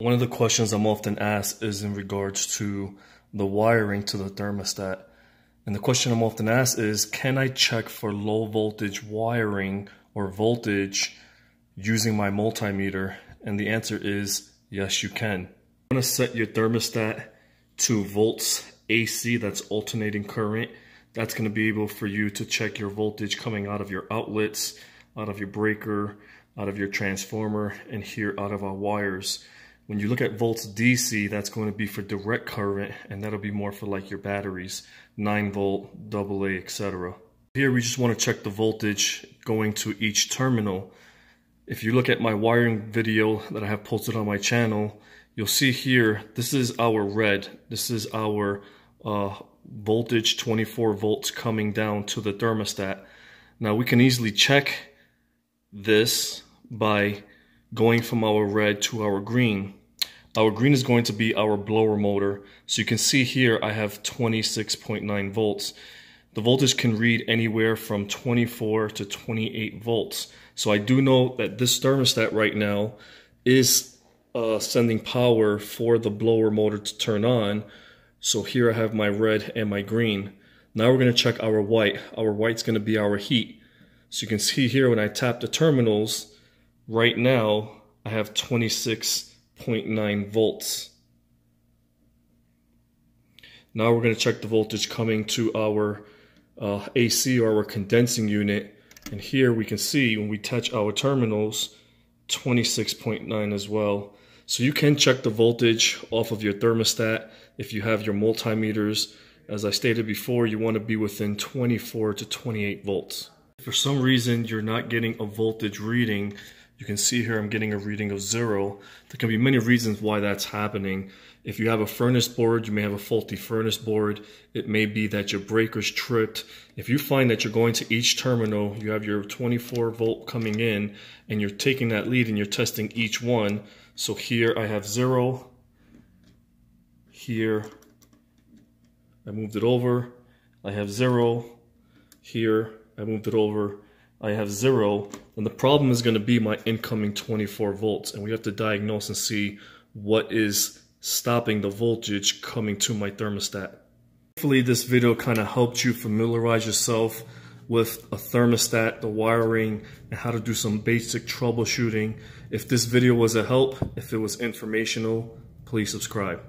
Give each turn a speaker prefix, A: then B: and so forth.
A: One of the questions I'm often asked is in regards to the wiring to the thermostat. And the question I'm often asked is, can I check for low voltage wiring or voltage using my multimeter? And the answer is, yes, you can. You want to set your thermostat to volts AC, that's alternating current. That's going to be able for you to check your voltage coming out of your outlets, out of your breaker, out of your transformer, and here out of our wires. When you look at volts DC, that's going to be for direct current, and that'll be more for like your batteries, 9 volt, AA, etc. Here we just want to check the voltage going to each terminal. If you look at my wiring video that I have posted on my channel, you'll see here, this is our red. This is our uh, voltage 24 volts coming down to the thermostat. Now we can easily check this by going from our red to our green. Our green is going to be our blower motor. So you can see here I have 26.9 volts. The voltage can read anywhere from 24 to 28 volts. So I do know that this thermostat right now is uh, sending power for the blower motor to turn on. So here I have my red and my green. Now we're going to check our white. Our white's going to be our heat. So you can see here when I tap the terminals, right now I have 26 0.9 volts. Now we're going to check the voltage coming to our uh, AC or our condensing unit. And here we can see when we touch our terminals, 26.9 as well. So you can check the voltage off of your thermostat if you have your multimeters. As I stated before, you want to be within 24 to 28 volts. If for some reason you're not getting a voltage reading, you can see here I'm getting a reading of zero. There can be many reasons why that's happening. If you have a furnace board, you may have a faulty furnace board. It may be that your breaker's tripped. If you find that you're going to each terminal, you have your 24 volt coming in and you're taking that lead and you're testing each one. So here I have zero. Here I moved it over. I have zero. Here I moved it over. I have zero, then the problem is going to be my incoming 24 volts. And we have to diagnose and see what is stopping the voltage coming to my thermostat. Hopefully this video kind of helped you familiarize yourself with a thermostat, the wiring, and how to do some basic troubleshooting. If this video was a help, if it was informational, please subscribe.